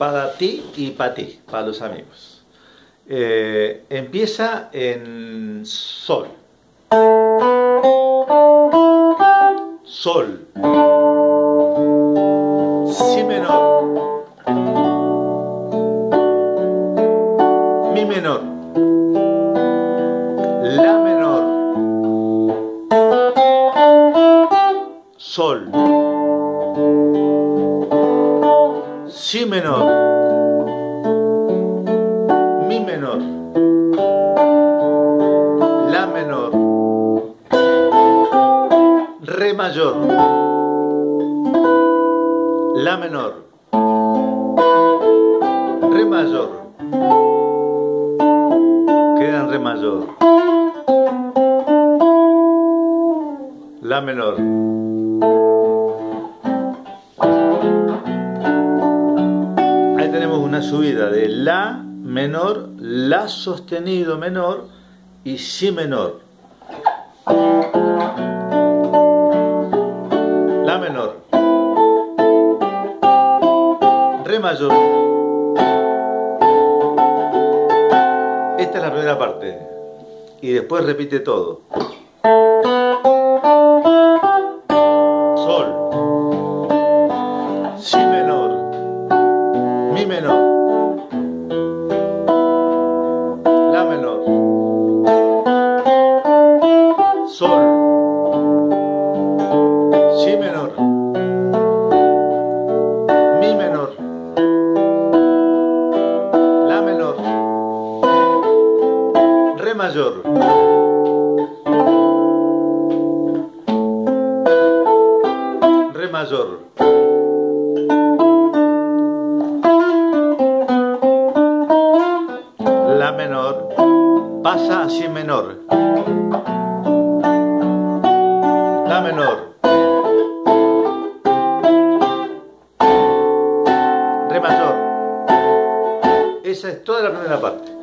para ti y para ti, para los amigos. Eh, empieza en sol. Sol. Si menor. Mi menor. La menor. Sol. Si menor. Mi menor. La menor. Re mayor. La menor. Re mayor. Queda en re mayor. La menor. Subida de La menor, La sostenido menor y Si menor. La menor. Re mayor. Esta es la primera parte. Y después repite todo. Mayor. Re mayor. La menor pasa a si menor. La menor. Re mayor. Esa es toda la primera parte.